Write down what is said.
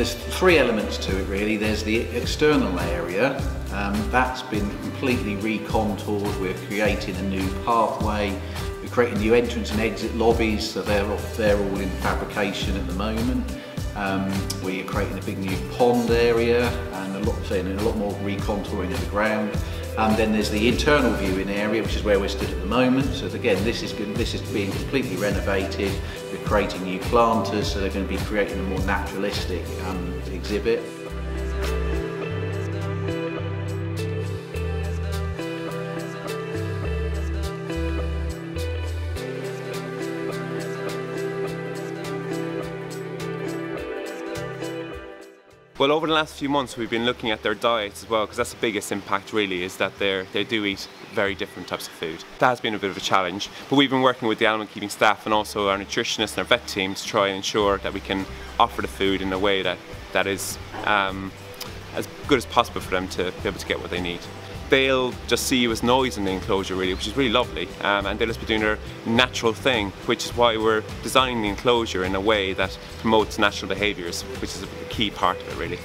there's three elements to it really. There's the external area, um, that's been completely recontoured. We're creating a new pathway, we're creating new entrance and exit lobbies, so they're, they're all in fabrication at the moment. Um, we are creating a big new pond area and a lot, saying a lot more recontouring of the ground. And then there's the internal viewing area, which is where we're stood at the moment. So again, this is this is being completely renovated. We're creating new planters, so they're going to be creating a more naturalistic um, exhibit. Well, over the last few months, we've been looking at their diets as well, because that's the biggest impact really, is that they they do eat very different types of food. That has been a bit of a challenge, but we've been working with the animal keeping staff and also our nutritionists and our vet team to try and ensure that we can offer the food in a way that, that is um, as good as possible for them to be able to get what they need they'll just see you as noise in the enclosure really, which is really lovely. Um, and they'll just be doing their natural thing, which is why we're designing the enclosure in a way that promotes natural behaviours, which is a key part of it really.